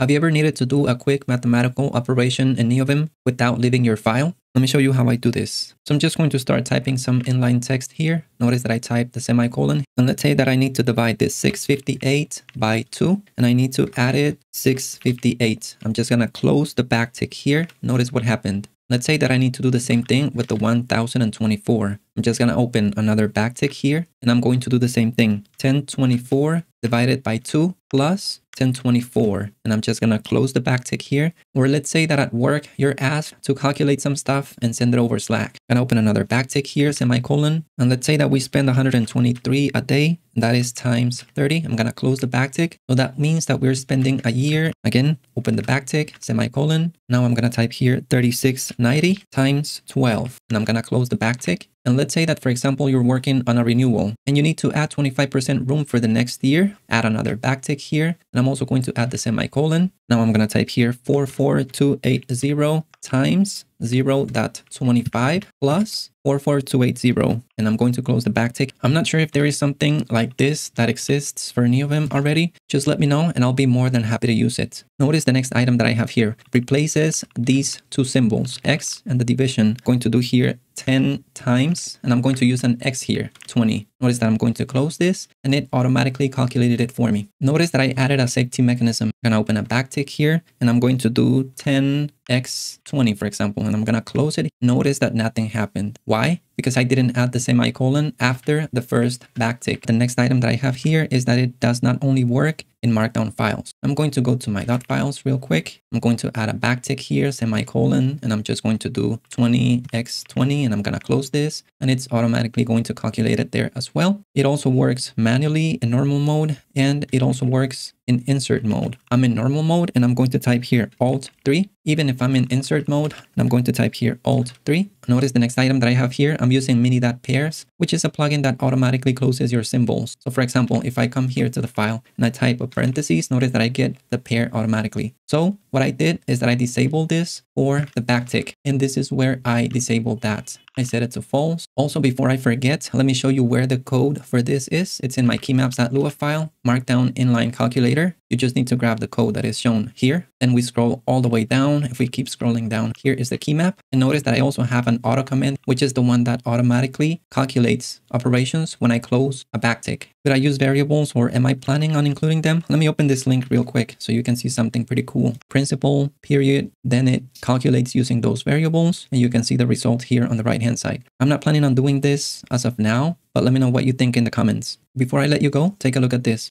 Have you ever needed to do a quick mathematical operation in NeoVim without leaving your file? Let me show you how I do this. So I'm just going to start typing some inline text here. Notice that I typed the semicolon. And let's say that I need to divide this 658 by 2. And I need to add it 658. I'm just going to close the backtick here. Notice what happened. Let's say that I need to do the same thing with the 1024. I'm just going to open another backtick here. And I'm going to do the same thing. 1024 divided by 2 plus 1024 and I'm just gonna close the backtick here. Or let's say that at work you're asked to calculate some stuff and send it over Slack. And open another backtick here semicolon. And let's say that we spend 123 a day that is times 30 I'm gonna close the backtick so that means that we're spending a year again open the backtick semicolon. Now I'm gonna type here 3690 times 12 and I'm gonna close the backtick and let's say that, for example, you're working on a renewal and you need to add 25% room for the next year, add another backtick here. And I'm also going to add the semicolon. Now I'm going to type here 44280 times 0 0.25 plus 44280 and I'm going to close the backtick. I'm not sure if there is something like this that exists for NeoVim already. Just let me know and I'll be more than happy to use it. Notice the next item that I have here replaces these two symbols, x and the division. I'm going to do here 10 times and I'm going to use an x here, 20. Notice that I'm going to close this and it automatically calculated it for me. Notice that I added a safety mechanism. I'm to open a backtick here and I'm going to do 10x20 for example and I'm going to close it. Notice that nothing happened. Why? Because I didn't add the semicolon after the first backtick. The next item that I have here is that it does not only work in markdown files. I'm going to go to my dot files real quick. I'm going to add a backtick here, semicolon, and I'm just going to do 20x20 and I'm going to close this and it's automatically going to calculate it there as well. It also works manually in normal mode and it also works in insert mode. I'm in normal mode and I'm going to type here Alt 3. Even if I'm in insert mode, I'm going to type here Alt 3. Notice the next item that I have here, I'm using mini.pairs, which is a plugin that automatically closes your symbols. So for example, if I come here to the file and I type a parentheses, notice that I get the pair automatically. So what I did is that I disabled this for the backtick, and this is where I disabled that. I set it to false. Also, before I forget, let me show you where the code for this is. It's in my keymaps.lua file, markdown inline calculator. You just need to grab the code that is shown here. Then we scroll all the way down. If we keep scrolling down, here is the key map. And notice that I also have an auto command, which is the one that automatically calculates operations when I close a backtick. Did I use variables or am I planning on including them? Let me open this link real quick so you can see something pretty cool. Principal, period, then it calculates using those variables and you can see the result here on the right hand side. I'm not planning on doing this as of now, but let me know what you think in the comments. Before I let you go, take a look at this.